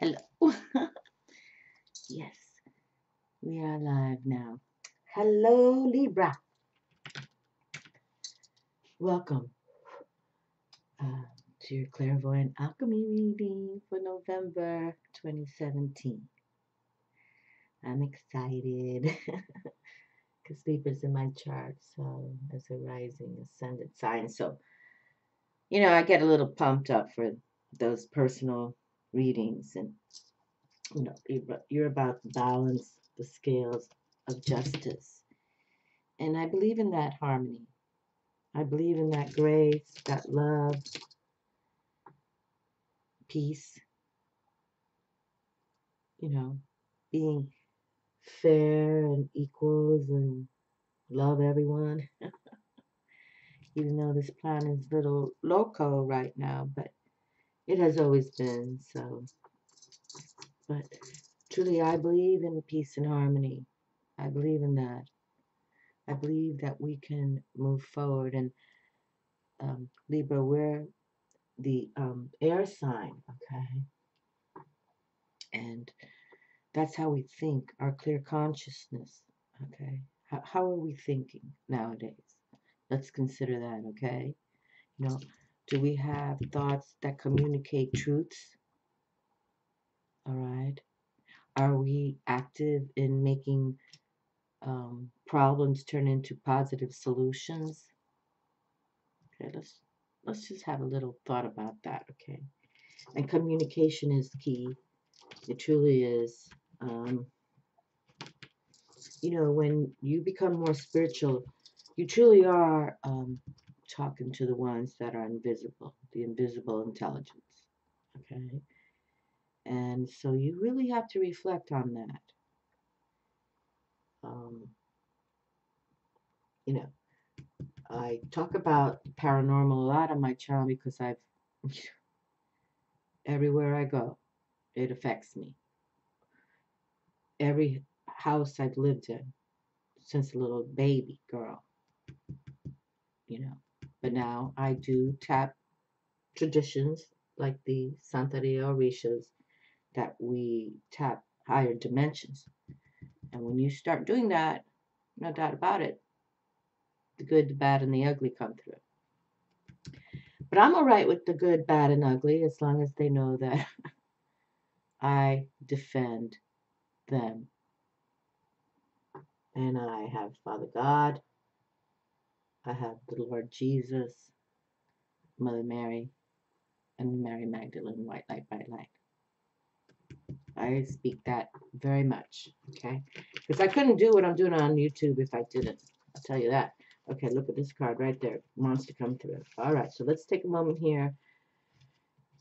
Hello. yes, we are live now. Hello, Libra. Welcome uh, to your clairvoyant alchemy reading for November 2017. I'm excited because Libra's in my chart, so as a rising ascendant sign. So, you know, I get a little pumped up for those personal readings and you know you're, about to balance the scales of justice. And i believe in that harmony. I believe in that grace that love peace you know being fair and equals and love everyone. Even though this planet is a little loco right now but it has always been so. But truly, I believe in peace and harmony. I believe in that. I believe that we can move forward. And um, Libra, we're the um, air sign, okay? And that's how we think, our clear consciousness, okay? How, how are we thinking nowadays? Let's consider that, okay? You know, do we have thoughts that communicate truths? All right. Are we active in making um, problems turn into positive solutions? Okay, let's let's just have a little thought about that. Okay, and communication is key. It truly is. Um, you know, when you become more spiritual, you truly are um, talking to the ones that are invisible, the invisible intelligence. Okay? And so you really have to reflect on that. Um, you know, I talk about paranormal a lot on my channel because I've, everywhere I go, it affects me. Every house I've lived in since a little baby girl, you know, but now I do tap traditions like the Santeria Orishas that we tap higher dimensions. And when you start doing that, no doubt about it, the good, the bad, and the ugly come through. But I'm all right with the good, bad, and ugly as long as they know that I defend them. And I have Father God, I have the Lord Jesus, Mother Mary, and Mary Magdalene, white light, bright light. I speak that very much, okay? Because I couldn't do what I'm doing on YouTube if I didn't. I'll tell you that. Okay, look at this card right there. Wants to come through. All right, so let's take a moment here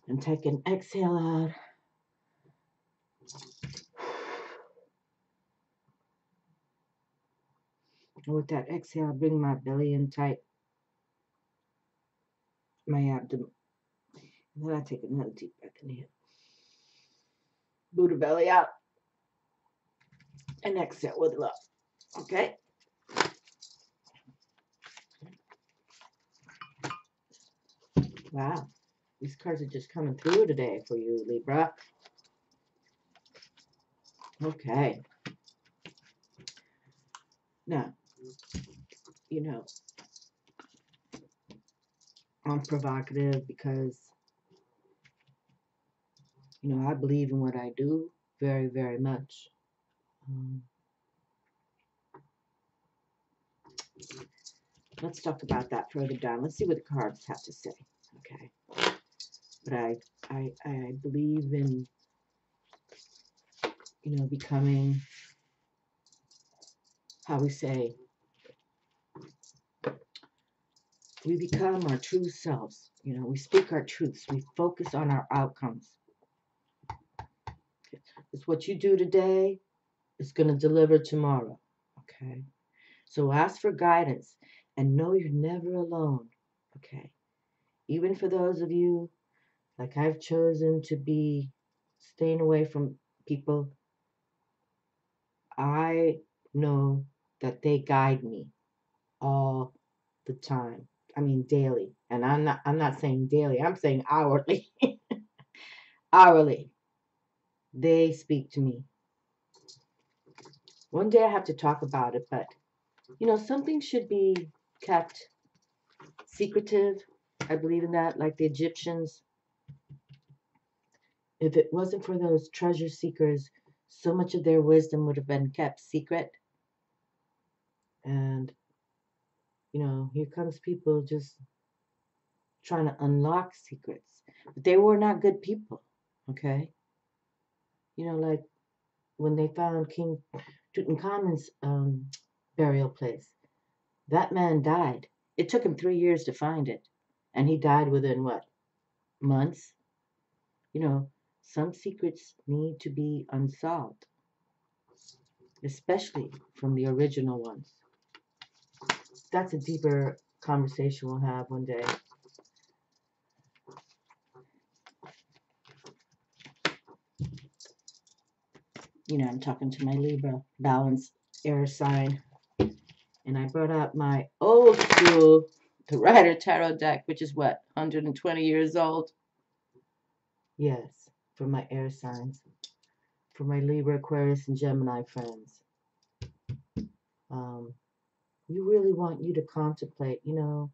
and take an exhale out. And with that exhale, I bring my belly in tight, my abdomen. And then I take another deep breath in here. Buddha belly out. And exhale with love. Okay? Wow. These cards are just coming through today for you, Libra. Okay. Now, you know, I'm provocative because, you know, I believe in what I do very, very much. Um, let's talk about that further down. Let's see what the cards have to say. Okay. But I, I, I believe in, you know, becoming, how we say, we become our true selves. You know, we speak our truths. We focus on our outcomes. It's what you do today is going to deliver tomorrow. Okay. So ask for guidance and know you're never alone. Okay. Even for those of you, like I've chosen to be staying away from people, I know that they guide me all the time. I mean daily. And I'm not I'm not saying daily, I'm saying hourly. hourly. they speak to me. One day I have to talk about it, but you know, something should be kept secretive. I believe in that, like the Egyptians. If it wasn't for those treasure seekers, so much of their wisdom would have been kept secret. And, you know, here comes people just trying to unlock secrets. But they were not good people, okay? You know, like when they found King Tutankhamun's um, burial place, that man died. It took him three years to find it. And he died within what? Months? You know, some secrets need to be unsolved, especially from the original ones. That's a deeper conversation we'll have one day. You know, I'm talking to my Libra balance air sign. And I brought out my old school, the Rider Tarot deck, which is what, 120 years old? Yes, for my air signs, for my Libra, Aquarius, and Gemini friends. Um, we really want you to contemplate, you know,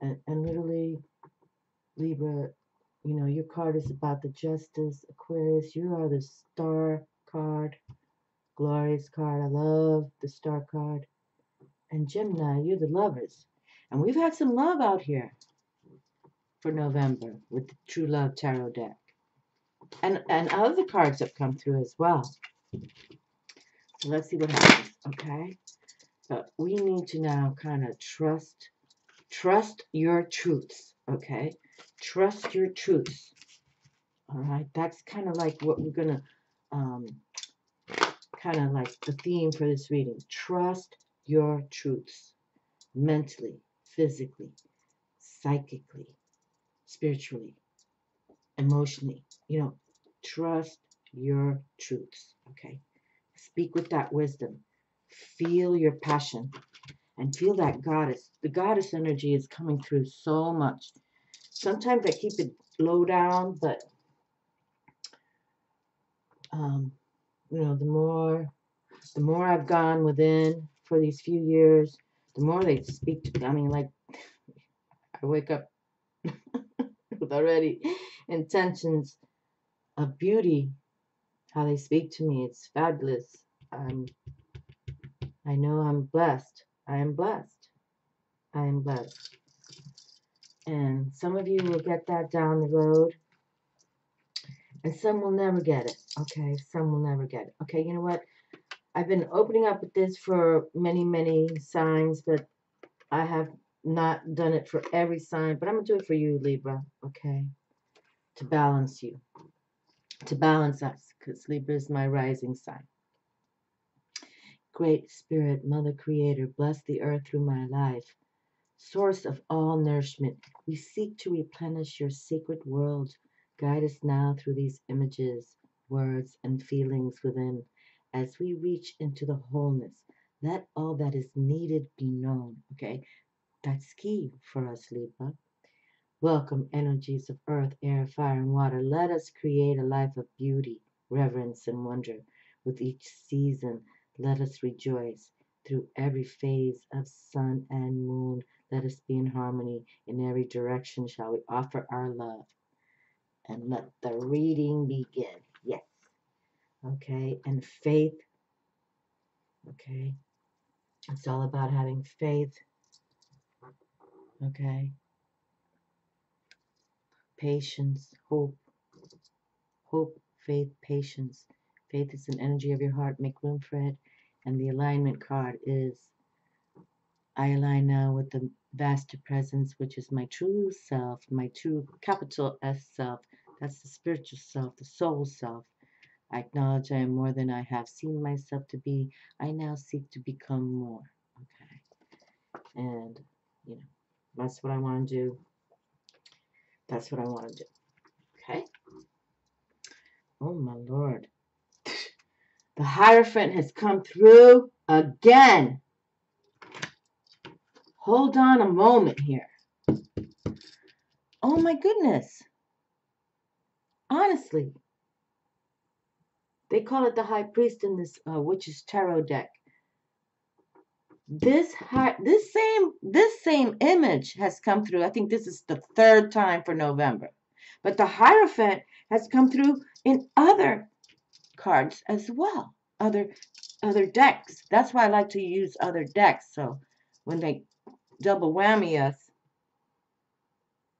and, and literally, Libra, you know, your card is about the justice, Aquarius, you are the star card, glorious card. I love the star card. And Gemini, you're the lovers. And we've had some love out here for November with the True Love Tarot deck. And and other cards have come through as well. So let's see what happens, okay? But we need to now kind of trust, trust your truths, okay? Trust your truths. All right, that's kind of like what we're gonna, um, kind of like the theme for this reading. Trust your truths, mentally, physically, psychically, spiritually, emotionally. You know, trust your truths, okay? Speak with that wisdom. Feel your passion and feel that goddess. The goddess energy is coming through so much. Sometimes I keep it low down, but um, you know, the more the more I've gone within for these few years, the more they speak to me. I mean, like I wake up with already intentions of beauty, how they speak to me. It's fabulous. I know I'm blessed. I am blessed. I am blessed. And some of you will get that down the road. And some will never get it. Okay, some will never get it. Okay, you know what? I've been opening up with this for many, many signs, but I have not done it for every sign. But I'm going to do it for you, Libra. Okay, to balance you to balance us because Libra is my rising sign. Great Spirit, Mother Creator, bless the earth through my life. Source of all nourishment, we seek to replenish your sacred world. Guide us now through these images, words, and feelings within as we reach into the wholeness. Let all that is needed be known. Okay, that's key for us, Libra. Welcome energies of earth, air, fire, and water. Let us create a life of beauty, reverence, and wonder. With each season, let us rejoice. Through every phase of sun and moon, let us be in harmony. In every direction shall we offer our love. And let the reading begin. Yes. Okay. And faith. Okay. It's all about having faith. Okay patience, hope, hope, faith, patience. Faith is an energy of your heart. Make room for it. And the alignment card is I align now with the vaster presence, which is my true self, my true capital S self. That's the spiritual self, the soul self. I acknowledge I am more than I have seen myself to be. I now seek to become more. Okay. And, you know, that's what I want to do. That's what I want to do. Okay? Oh my lord. The Hierophant has come through again. Hold on a moment here. Oh my goodness. Honestly. They call it the High Priest in this uh, Witch's Tarot deck. This high, this same this same image has come through. I think this is the third time for November, but the Hierophant has come through in other cards as well, other other decks. That's why I like to use other decks. So when they double whammy us,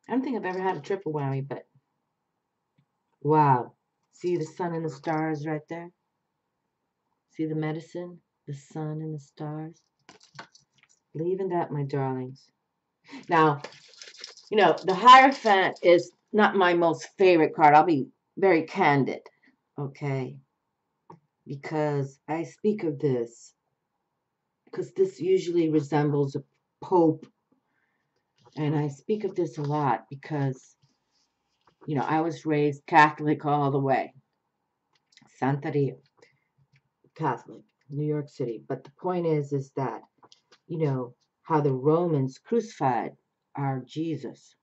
I don't think I've ever had a triple whammy, but wow. See the sun and the stars right there? See the medicine, the sun and the stars? In that, my darlings. Now, you know, the Hierophant is not my most favorite card. I'll be very candid, okay? Because I speak of this, because this usually resembles a pope. And I speak of this a lot because you know, I was raised Catholic all the way. Santeria, Catholic, New York City. But the point is, is that, you know, how the Romans crucified our Jesus.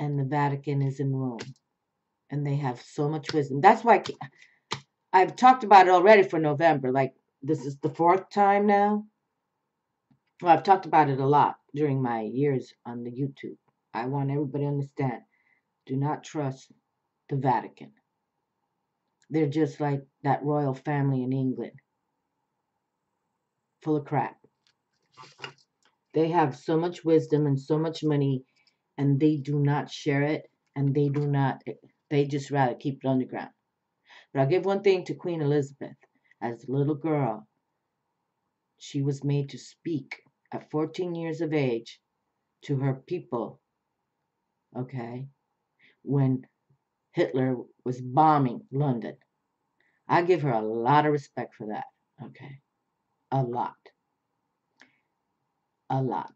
And the Vatican is in Rome. And they have so much wisdom. That's why I've talked about it already for November. Like, this is the fourth time now. Well, I've talked about it a lot during my years on the YouTube. I want everybody to understand. Do not trust the Vatican. They're just like that royal family in England. Full of crap. They have so much wisdom and so much money, and they do not share it, and they do not, they just rather keep it underground. But I'll give one thing to Queen Elizabeth. As a little girl, she was made to speak at 14 years of age to her people okay, when Hitler was bombing London. I give her a lot of respect for that, okay? A lot. A lot.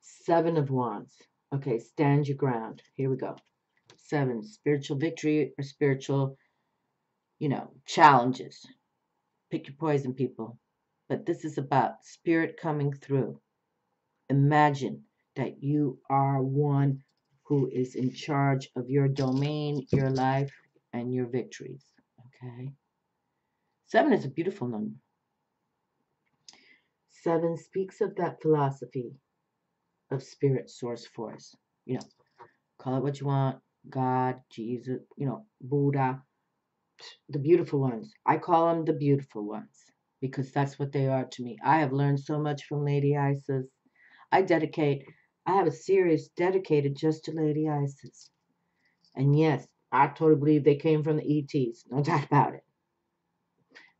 Seven of Wands. Okay, stand your ground. Here we go. Seven, spiritual victory or spiritual, you know, challenges. Pick your poison, people. But this is about spirit coming through. Imagine that you are one who is in charge of your domain, your life, and your victories. Okay? Seven is a beautiful number. Seven speaks of that philosophy of spirit, source, force. You know, call it what you want God, Jesus, you know, Buddha, the beautiful ones. I call them the beautiful ones because that's what they are to me. I have learned so much from Lady Isis. I dedicate I have a series dedicated just to Lady Isis. And yes, I totally believe they came from the ETs, no doubt about it.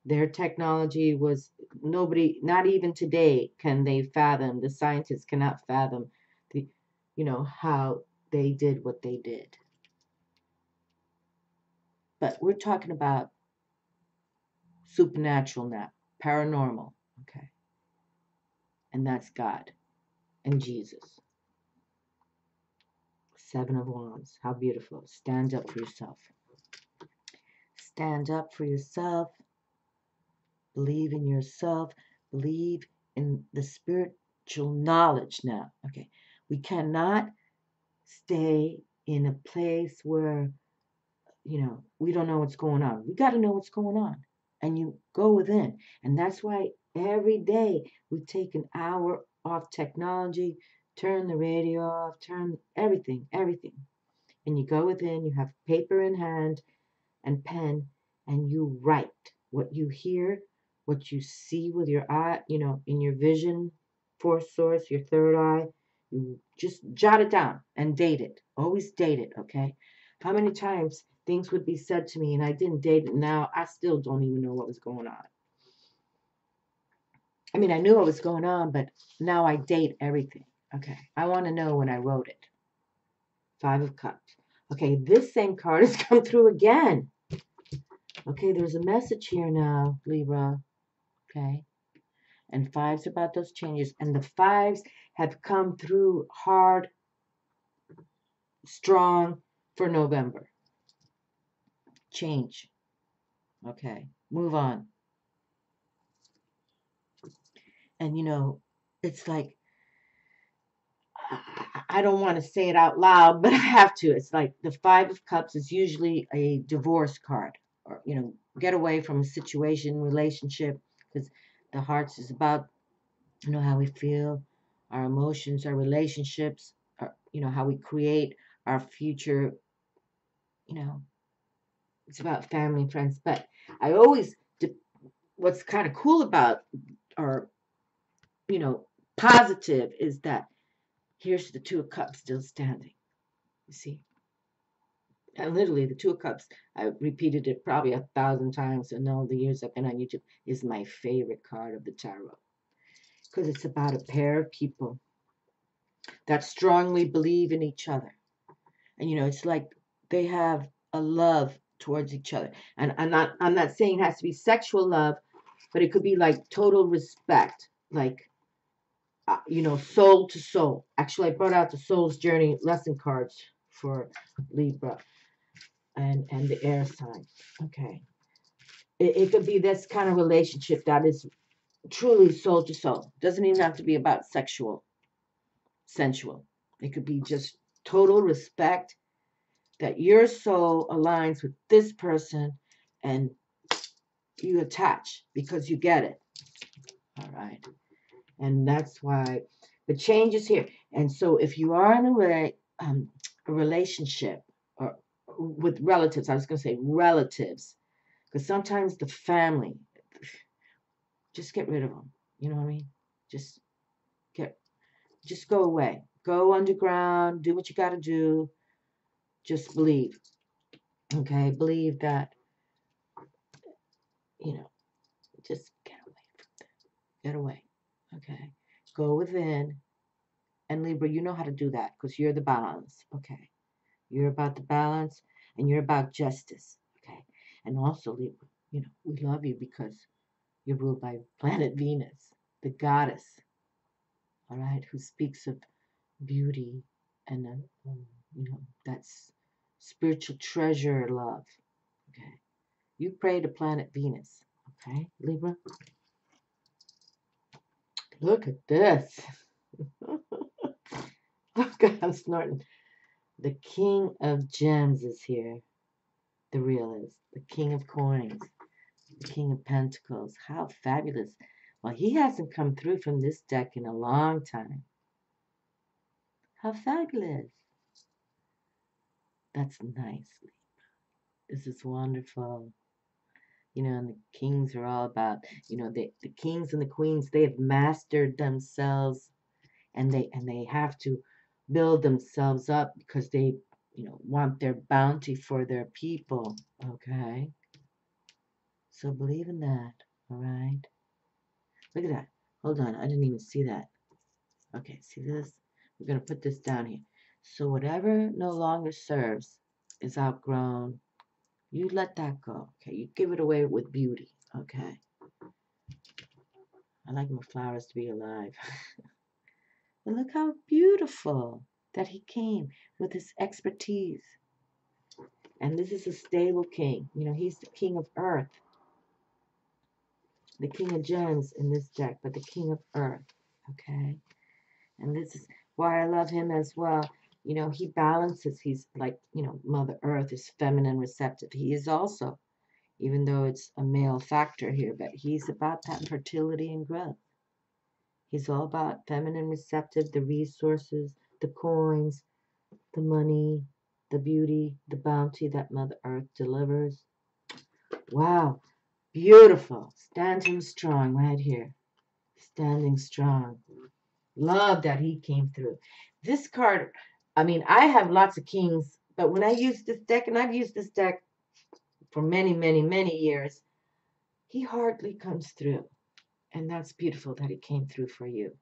Their technology was nobody, not even today, can they fathom. The scientists cannot fathom the, you know, how they did what they did. But we're talking about supernatural now, paranormal, okay? And that's God and Jesus. Seven of Wands. How beautiful. Stand up for yourself. Stand up for yourself. Believe in yourself. Believe in the spiritual knowledge now. Okay. We cannot stay in a place where, you know, we don't know what's going on. We got to know what's going on. And you go within. And that's why every day we take an hour off technology, turn the radio off, turn everything, everything. And you go within, you have paper in hand and pen, and you write what you hear, what you see with your eye, you know, in your vision, fourth source, your third eye. You just jot it down and date it. Always date it, okay? How many times things would be said to me and I didn't date it. Now I still don't even know what was going on. I mean, I knew what was going on, but now I date everything. Okay, I want to know when I wrote it. Five of Cups. Okay, this same card has come through again. Okay, there's a message here now, Libra. Okay. And fives about those changes. And the fives have come through hard, strong for November. Change. Okay, move on. And you know, it's like I don't want to say it out loud, but I have to. It's like the Five of Cups is usually a divorce card, or you know, get away from a situation, relationship, because the hearts is about you know how we feel, our emotions, our relationships, our, you know how we create our future. You know, it's about family and friends. But I always what's kind of cool about or you know positive is that here's the two of cups still standing you see and literally the two of cups i repeated it probably a thousand times in all the years i've been on youtube is my favorite card of the tarot because it's about a pair of people that strongly believe in each other and you know it's like they have a love towards each other and i'm not i'm not saying it has to be sexual love but it could be like total respect, like, uh, you know, soul to soul. Actually, I brought out the Soul's Journey lesson cards for Libra and, and the air sign. Okay. It, it could be this kind of relationship that is truly soul to soul. Doesn't even have to be about sexual, sensual. It could be just total respect that your soul aligns with this person and you attach because you get it. All right. And that's why the change is here. And so if you are in a, um, a relationship or with relatives, I was going to say relatives, because sometimes the family, just get rid of them. You know what I mean? Just get, just go away. Go underground, do what you got to do. Just believe. Okay? Believe that you know, just get away from them. Get away. Okay. Go within. And Libra, you know how to do that because you're the balance. Okay. You're about the balance and you're about justice. Okay. And also, Libra, you know, we love you because you're ruled by planet Venus, the goddess. All right. Who speaks of beauty and, uh, um, you know, that's spiritual treasure love. Okay. You pray to planet Venus. Okay, Libra. Look at this. oh God, I'm snorting. The King of Gems is here. The real is. The King of Coins. The King of Pentacles. How fabulous. Well, he hasn't come through from this deck in a long time. How fabulous. That's nice. This is wonderful you know, and the kings are all about, you know, the, the kings and the queens, they have mastered themselves and they and they have to build themselves up because they, you know, want their bounty for their people. Okay. So believe in that. All right. Look at that. Hold on. I didn't even see that. Okay. See this? We're going to put this down here. So whatever no longer serves is outgrown you let that go. Okay. You give it away with beauty. Okay. I like my flowers to be alive. but look how beautiful that he came with his expertise. And this is a stable king. You know, he's the king of earth. The king of gems in this deck, but the king of earth. Okay. And this is why I love him as well you know, he balances, he's like, you know, Mother Earth is feminine receptive. He is also, even though it's a male factor here, but he's about that fertility and growth. He's all about feminine receptive, the resources, the coins, the money, the beauty, the bounty that Mother Earth delivers. Wow, beautiful. Standing strong right here. Standing strong. Love that he came through. This card I mean, I have lots of kings, but when I use this deck, and I've used this deck for many, many, many years, he hardly comes through. And that's beautiful that he came through for you.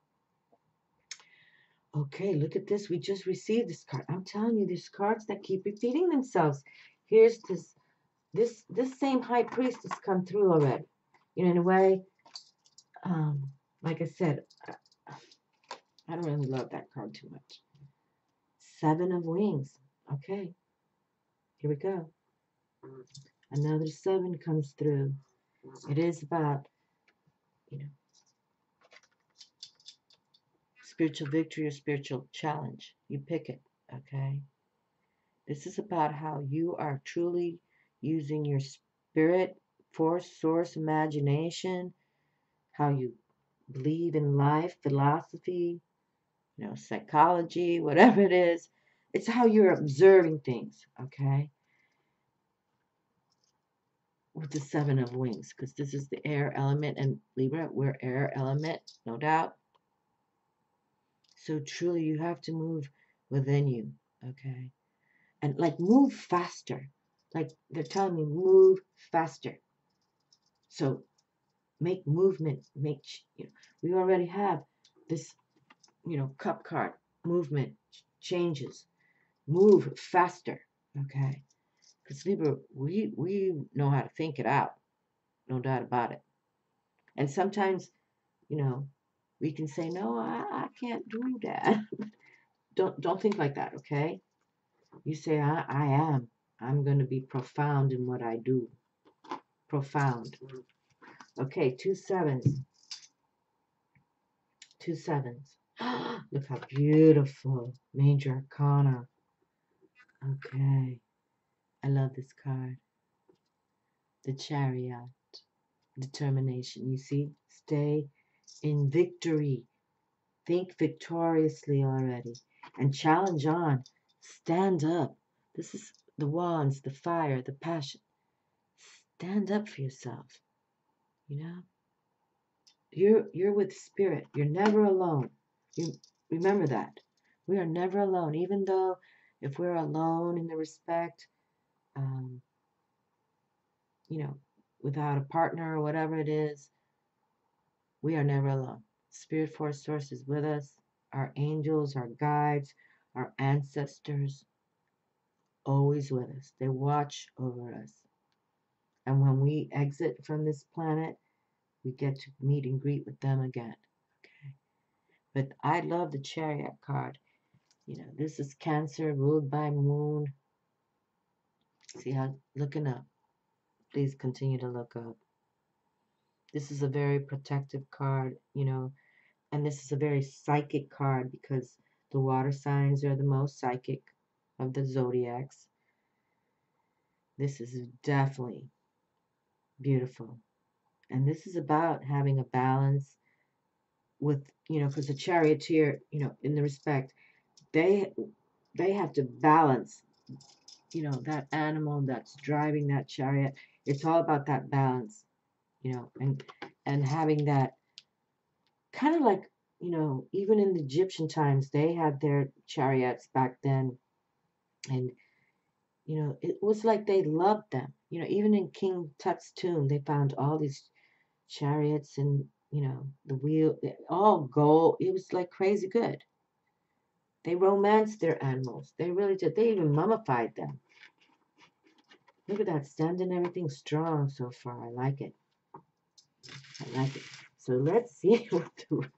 Okay, look at this. We just received this card. I'm telling you, these cards that keep repeating themselves. Here's this, this, this same high priest has come through already. You know, in a way, um, like I said, I don't really love that card too much. Seven of wings. Okay. Here we go. Another seven comes through. It is about, you know, spiritual victory or spiritual challenge. You pick it, okay? This is about how you are truly using your spirit, force, source, imagination, how you believe in life, philosophy, you know, psychology, whatever it is. It's how you're observing things, okay? With the seven of wings, because this is the air element, and Libra, we're air element, no doubt. So truly, you have to move within you, okay? And like move faster. Like they're telling me, move faster. So make movement, make, you know, we already have this, you know, cup card movement changes. Move faster, okay? Because Libra, we, we know how to think it out, no doubt about it. And sometimes, you know, we can say, no, I, I can't do that. don't, don't think like that, okay? You say, I, I am. I'm going to be profound in what I do. Profound. Okay, two sevens. Two sevens. Look how beautiful. Major Arcana. Okay. I love this card. The Chariot. Determination. You see? Stay in victory. Think victoriously already. And challenge on. Stand up. This is the wands, the fire, the passion. Stand up for yourself. You know? You're you're with spirit. You're never alone. You remember that. We are never alone, even though if we're alone in the respect, um, you know, without a partner or whatever it is, we are never alone. Spirit force source is with us. Our angels, our guides, our ancestors, always with us. They watch over us. And when we exit from this planet, we get to meet and greet with them again. Okay. But I love the chariot card. You know, this is Cancer ruled by Moon. See how looking up. Please continue to look up. This is a very protective card, you know, and this is a very psychic card because the water signs are the most psychic of the zodiacs. This is definitely beautiful. And this is about having a balance with, you know, because the charioteer, you know, in the respect, they they have to balance, you know, that animal that's driving that chariot. It's all about that balance, you know, and and having that kind of like you know, even in the Egyptian times, they had their chariots back then. And, you know, it was like they loved them. You know, even in King Tut's tomb, they found all these chariots and, you know, the wheel, all gold. It was like crazy good. They romanced their animals. They really did. They even mummified them. Look at that, standing everything strong so far. I like it. I like it. So let's see what the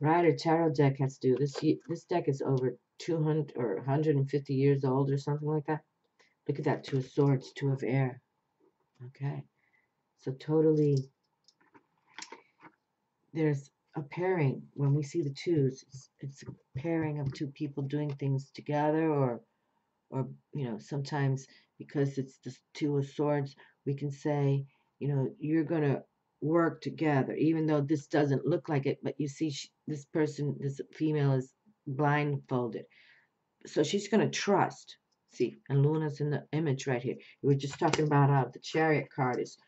Rider Tarot deck has to do. This this deck is over 200 or 150 years old or something like that. Look at that, Two of Swords, Two of Air. Okay. So totally, there's a pairing. When we see the twos, it's, it's a pairing of two people doing things together or, or, you know, sometimes because it's the Two of Swords, we can say, you know, you're going to work together, even though this doesn't look like it. But you see, she, this person, this female is blindfolded. So she's going to trust. See, and Luna's in the image right here. We were just talking about how the chariot card is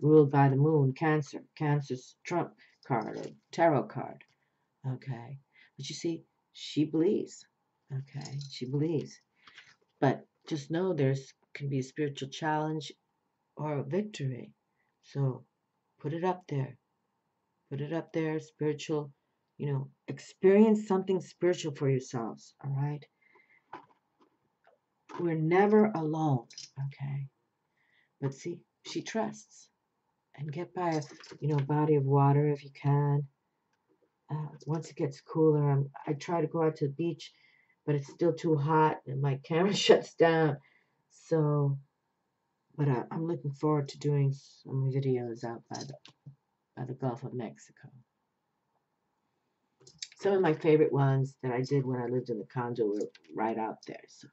ruled by the moon, Cancer. Cancer's trump card or tarot card. Okay. But you see, she believes. Okay. She believes. But just know there's can be a spiritual challenge or a victory. So Put it up there. Put it up there, spiritual, you know, experience something spiritual for yourselves, all right? We're never alone, okay? But see, she trusts. And get by a, you know, body of water if you can. Uh, once it gets cooler, I'm, I try to go out to the beach, but it's still too hot and my camera shuts down. So but I, I'm looking forward to doing some videos out by the, by the Gulf of Mexico. Some of my favorite ones that I did when I lived in the condo were right out there. So,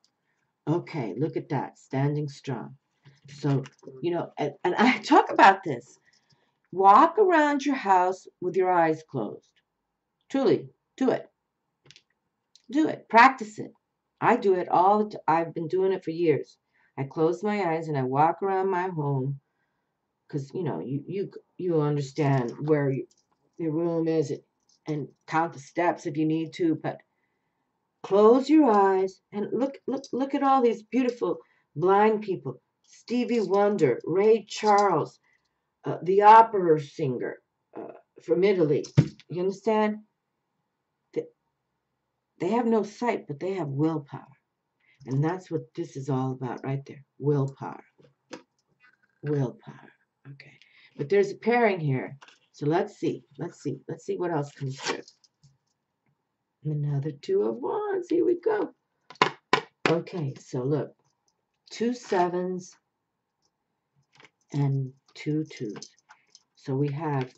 okay, look at that, standing strong. So, you know, and, and I talk about this. Walk around your house with your eyes closed. Truly, do it. Do it. Practice it. I do it all the t- I've been doing it for years. I close my eyes and I walk around my home because you know you you you understand where you, your room is and count the steps if you need to, but close your eyes and look look look at all these beautiful blind people. Stevie Wonder, Ray Charles, uh, the opera singer uh, from Italy. You understand? They, they have no sight, but they have willpower. And that's what this is all about right there. Willpower. Willpower. Okay. But there's a pairing here. So let's see. Let's see. Let's see what else comes through. Another two of wands. Here we go. Okay, so look. Two sevens and two twos. So we have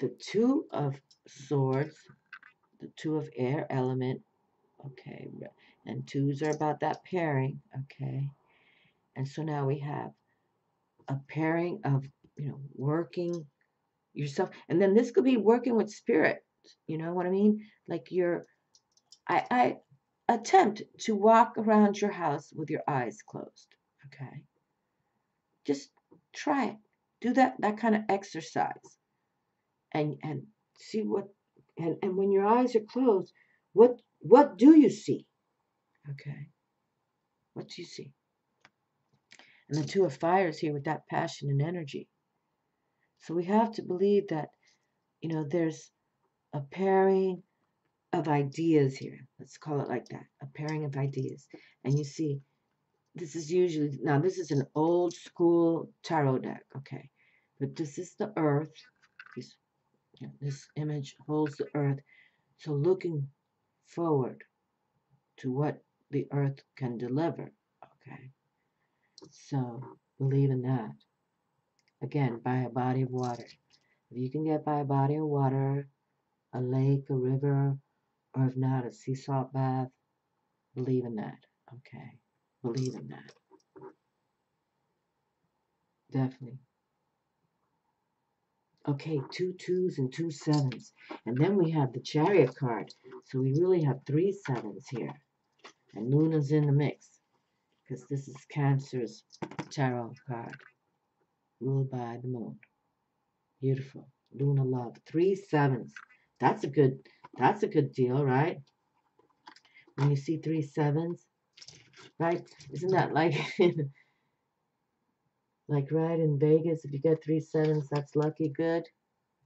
the two of swords, the two of air element. Okay, and twos are about that pairing. Okay. And so now we have a pairing of, you know, working yourself. And then this could be working with spirit. You know what I mean? Like you're, I, I attempt to walk around your house with your eyes closed. Okay. Just try it. Do that, that kind of exercise. And, and see what, and, and when your eyes are closed, what, what do you see? Okay. What do you see? And the two of fires here with that passion and energy. So we have to believe that, you know, there's a pairing of ideas here. Let's call it like that. A pairing of ideas. And you see, this is usually, now this is an old school tarot deck, okay? But this is the earth. This, know, this image holds the earth. So looking forward to what the earth can deliver, okay? So believe in that. Again, by a body of water. If you can get by a body of water, a lake, a river, or if not, a sea salt bath, believe in that. Okay. Believe in that. Definitely. Okay, two twos and two sevens. And then we have the chariot card. So we really have three sevens here. And Luna's in the mix. Because this is Cancer's tarot card. Ruled by the moon. Beautiful. Luna love. Three sevens. That's a good that's a good deal, right? When you see three sevens, right? Isn't that like like right in Vegas? If you get three sevens, that's lucky good.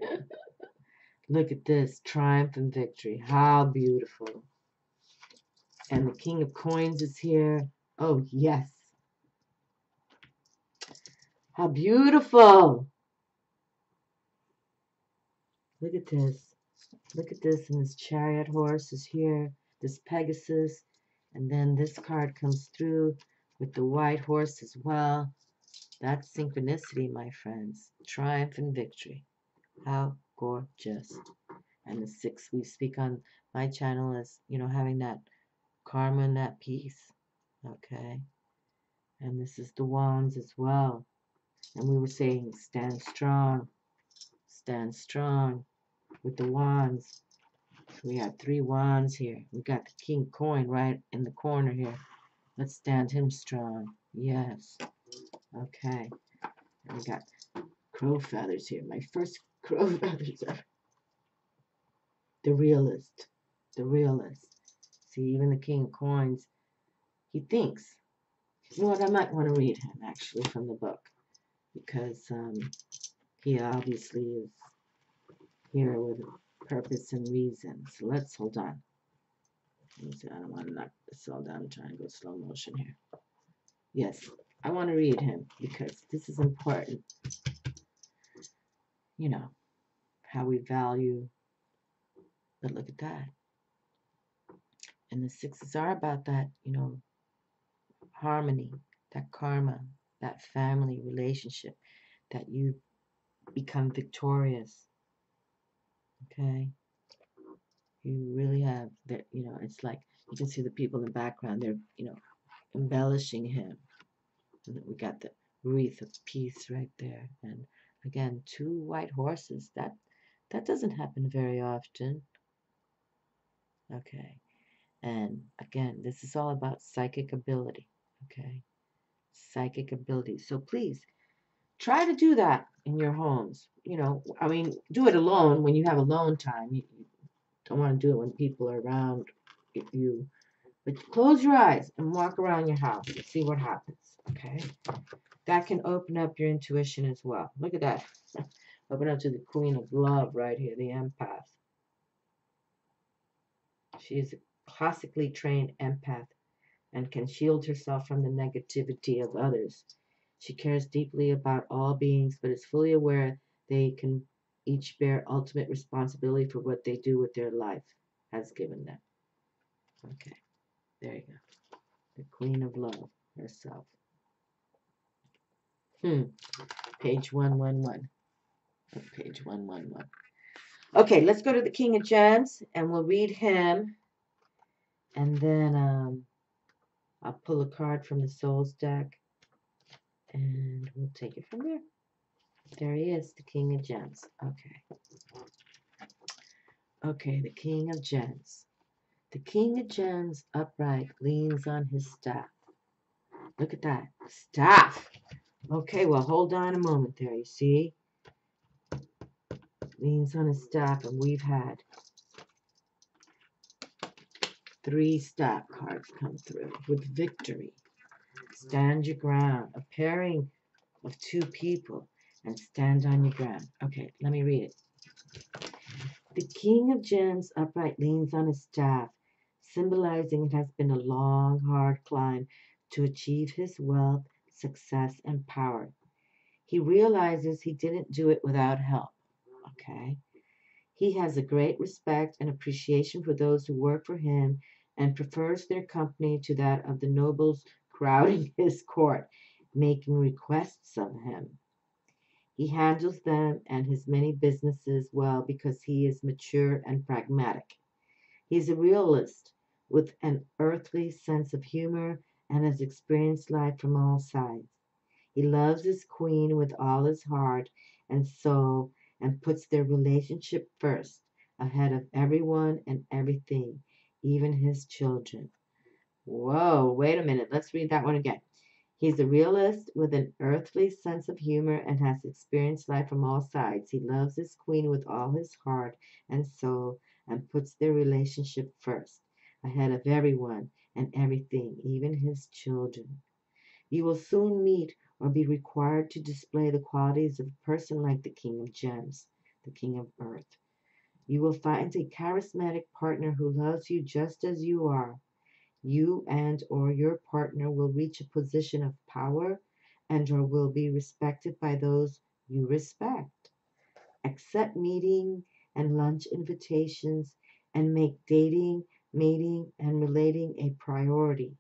Look at this triumph and victory. How beautiful. And the King of Coins is here. Oh, yes. How beautiful. Look at this. Look at this. And this chariot horse is here. This Pegasus. And then this card comes through with the white horse as well. That's synchronicity, my friends. Triumph and victory. How gorgeous. And the six we speak on my channel is, you know, having that karma and that peace. Okay. And this is the wands as well. And we were saying stand strong. Stand strong with the wands. We have three wands here. We got the king coin right in the corner here. Let's stand him strong. Yes. Okay. And we got crow feathers here. My first crow feathers ever. The realist. The realist. See, even the king of coins, he thinks. You know what? I might want to read him actually from the book because um, he obviously is here with purpose and reason. So let's hold on. See, I don't want to knock this all down. I'm trying to go slow motion here. Yes, I want to read him because this is important. You know, how we value. But look at that. And the sixes are about that, you know, harmony, that karma, that family relationship, that you become victorious. Okay? You really have that, you know, it's like you can see the people in the background, they're, you know, embellishing him. And we got the wreath of peace right there. And again, two white horses. That that doesn't happen very often. Okay. And again, this is all about psychic ability. Okay. Psychic ability. So please try to do that in your homes. You know, I mean, do it alone when you have alone time. You, don't want to do it when people are around you. But close your eyes and walk around your house and see what happens. Okay. That can open up your intuition as well. Look at that. open up to the Queen of Love right here, the empath. She is a classically trained empath and can shield herself from the negativity of others. She cares deeply about all beings, but is fully aware they can each bear ultimate responsibility for what they do with their life has given them. Okay, there you go. The Queen of Love herself. Hmm. Page 111. Page 111. Okay, let's go to the King of Gems and we'll read him. And then um, I'll pull a card from the Souls deck and we'll take it from there. There he is, the King of Gems. Okay. Okay, the King of Gems. The King of Gems upright leans on his staff. Look at that. Staff. Okay, well, hold on a moment there. You see? Leans on his staff, and we've had three staff cards come through with victory. Stand your ground. A pairing of two people and stand on your ground. Okay, let me read it. The King of Gems upright leans on his staff, symbolizing it has been a long, hard climb to achieve his wealth success, and power. He realizes he didn't do it without help. Okay? He has a great respect and appreciation for those who work for him and prefers their company to that of the nobles crowding his court, making requests of him. He handles them and his many businesses well because he is mature and pragmatic. He is a realist with an earthly sense of humor and has experienced life from all sides. He loves his queen with all his heart and soul and puts their relationship first, ahead of everyone and everything, even his children. Whoa, wait a minute. Let's read that one again. He's a realist with an earthly sense of humor and has experienced life from all sides. He loves his queen with all his heart and soul and puts their relationship first, ahead of everyone and everything, even his children. You will soon meet or be required to display the qualities of a person like the King of Gems, the King of Earth. You will find a charismatic partner who loves you just as you are. You and or your partner will reach a position of power and or will be respected by those you respect. Accept meeting and lunch invitations and make dating meeting, and relating a priority.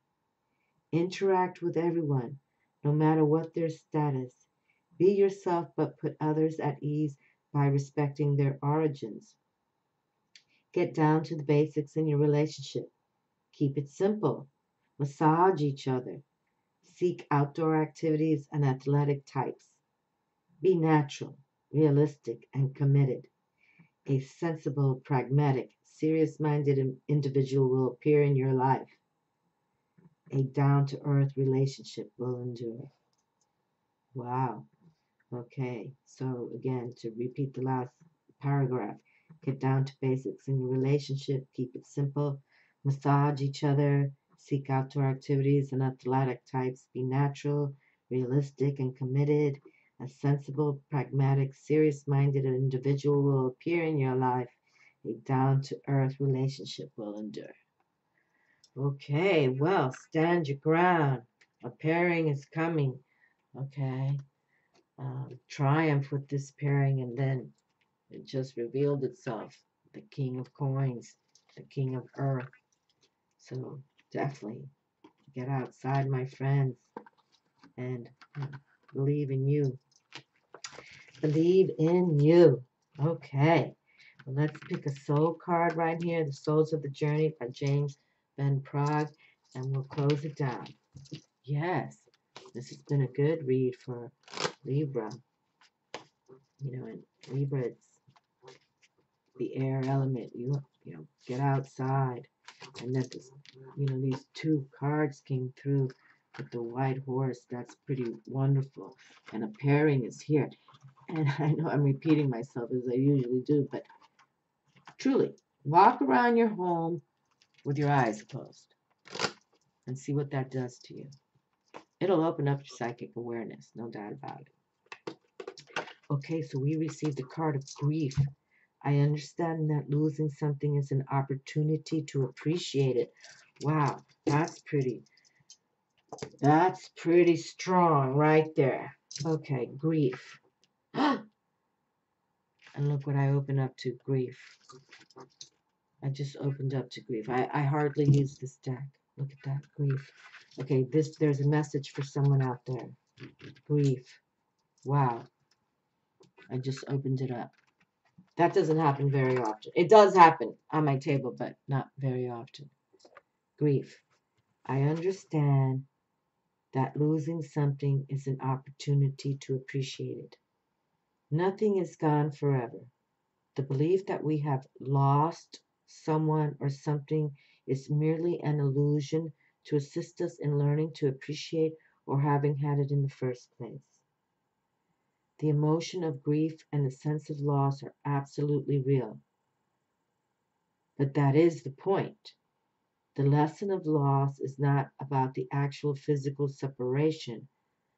Interact with everyone, no matter what their status. Be yourself, but put others at ease by respecting their origins. Get down to the basics in your relationship. Keep it simple. Massage each other. Seek outdoor activities and athletic types. Be natural, realistic, and committed. A sensible, pragmatic, serious minded individual will appear in your life. A down to earth relationship will endure. Wow. Okay, so again, to repeat the last paragraph, get down to basics in your relationship, keep it simple, massage each other, seek outdoor activities and athletic types, be natural, realistic, and committed. A sensible, pragmatic, serious minded individual will appear in your life a down to earth relationship will endure. Okay, well, stand your ground. A pairing is coming. Okay. Um, triumph with this pairing, and then it just revealed itself the king of coins, the king of earth. So definitely get outside, my friends, and uh, believe in you. Believe in you. Okay. Well, let's pick a soul card right here. The Souls of the Journey by James Van Praagh. And we'll close it down. Yes, this has been a good read for Libra. You know, and Libra, it's the air element. You, you know, get outside. And that, this, you know, these two cards came through with the white horse. That's pretty wonderful. And a pairing is here. And I know I'm repeating myself as I usually do, but truly, walk around your home with your eyes closed and see what that does to you. It'll open up your psychic awareness, no doubt about it. Okay, so we received the card of grief. I understand that losing something is an opportunity to appreciate it. Wow, that's pretty. That's pretty strong right there. Okay, grief. and look what I opened up to grief. I just opened up to grief. I, I hardly use this deck. Look at that, grief. Okay, this there's a message for someone out there. Grief. Wow. I just opened it up. That doesn't happen very often. It does happen on my table, but not very often. Grief. I understand that losing something is an opportunity to appreciate it. Nothing is gone forever. The belief that we have lost someone or something is merely an illusion to assist us in learning to appreciate or having had it in the first place. The emotion of grief and the sense of loss are absolutely real. But that is the point. The lesson of loss is not about the actual physical separation,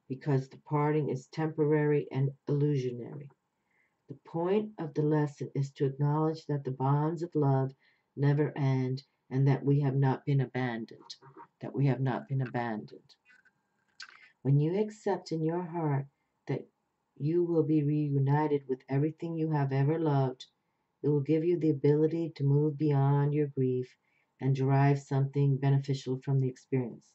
because the parting is temporary and illusionary. The point of the lesson is to acknowledge that the bonds of love never end and that we have not been abandoned. That we have not been abandoned. When you accept in your heart that you will be reunited with everything you have ever loved, it will give you the ability to move beyond your grief and derive something beneficial from the experience.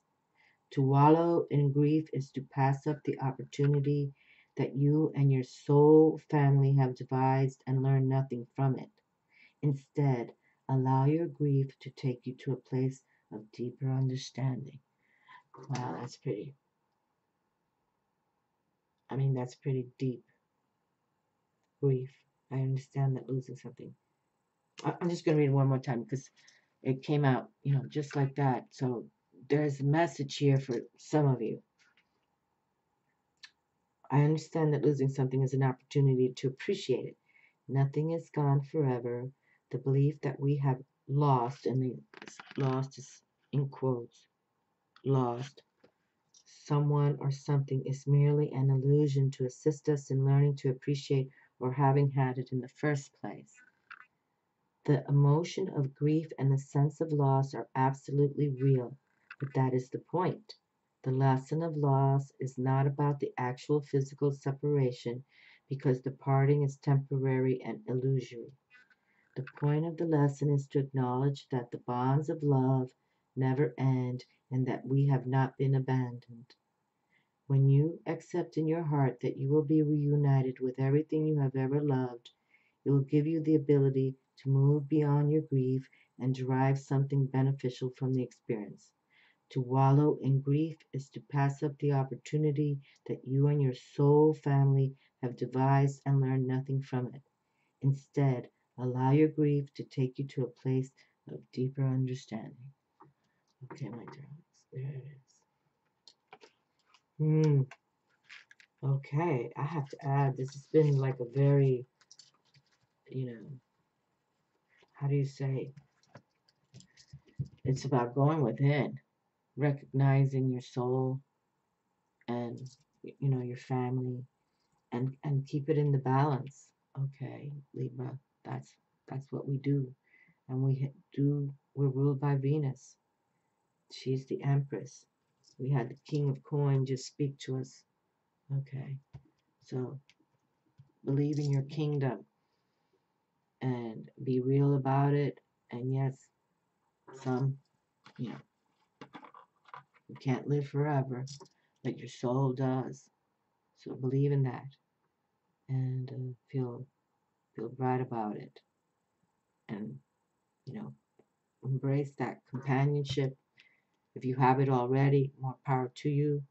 To wallow in grief is to pass up the opportunity that you and your soul family have devised and learn nothing from it. Instead, allow your grief to take you to a place of deeper understanding. Wow, that's pretty. I mean, that's pretty deep. Grief. I understand that losing something. I'm just going to read one more time because it came out, you know, just like that. So there's a message here for some of you. I understand that losing something is an opportunity to appreciate it. Nothing is gone forever. The belief that we have lost, and the lost is in quotes, lost someone or something is merely an illusion to assist us in learning to appreciate or having had it in the first place. The emotion of grief and the sense of loss are absolutely real, but that is the point. The lesson of loss is not about the actual physical separation because the parting is temporary and illusory. The point of the lesson is to acknowledge that the bonds of love never end and that we have not been abandoned. When you accept in your heart that you will be reunited with everything you have ever loved, it will give you the ability to move beyond your grief and derive something beneficial from the experience. To wallow in grief is to pass up the opportunity that you and your soul family have devised and learn nothing from it. Instead, allow your grief to take you to a place of deeper understanding. Okay, my darlings, there it is. Hmm. Okay, I have to add, this has been like a very, you know, how do you say? It's about going within, recognizing your soul and you know your family, and and keep it in the balance. Okay, Libra, that's that's what we do, and we do. We're ruled by Venus. She's the Empress. We had the King of Coin just speak to us. Okay, so believe in your kingdom and be real about it. And yes, some, you know, you can't live forever, but your soul does. So believe in that and uh, feel feel right about it. and, you know, embrace that companionship. If you have it already, more power to you.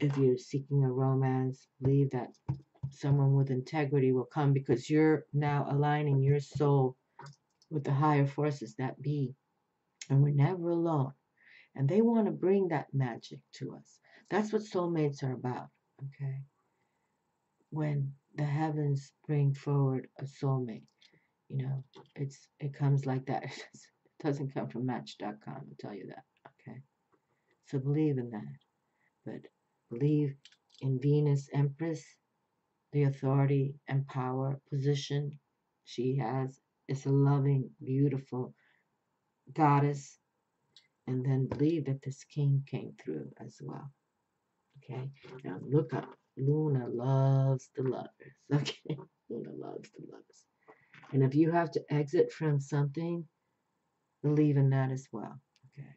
If you're seeking a romance, believe that someone with integrity will come because you're now aligning your soul with the higher forces that be. And we're never alone. And they want to bring that magic to us. That's what soulmates are about. Okay. When the heavens bring forward a soulmate, you know, it's it comes like that. Doesn't come from match.com, I'll tell you that. Okay. So believe in that. But believe in Venus Empress, the authority and power position she has. It's a loving, beautiful goddess. And then believe that this king came through as well. Okay. Now look up. Luna loves the lovers. Okay. Luna loves the lovers. And if you have to exit from something, believe in that as well. Okay.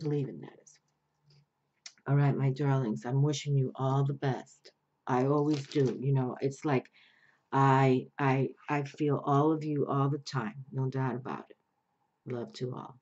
Believe in that as well. All right, my darlings, I'm wishing you all the best. I always do. You know, it's like I I I feel all of you all the time, no doubt about it. Love to all.